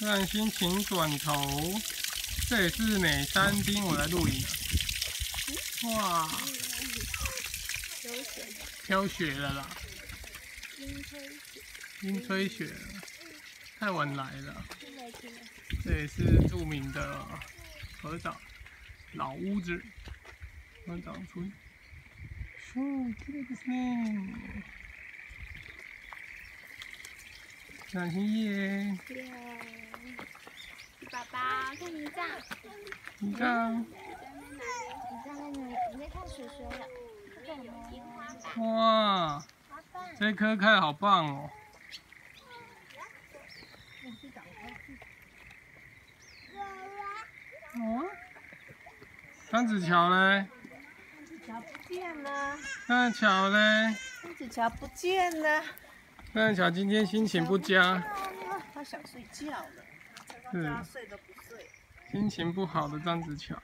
突然心情转头，这也是哪山丁？我来录影了。哇，飘雪了啦！阴吹雪了，太晚来了。这也是著名的河岛老屋子，河岛村。哦，綺麗ですね。小心耶！ 爸爸看泥障，泥障。泥障在哪里？你在看水水了。这个樱花板。哇，这棵开的好棒哦！哦，三子乔嘞？三子乔不见了。张子乔嘞？三子乔不见了。三子桥今天心情不佳。他想睡觉了。是。心情不好的张子乔。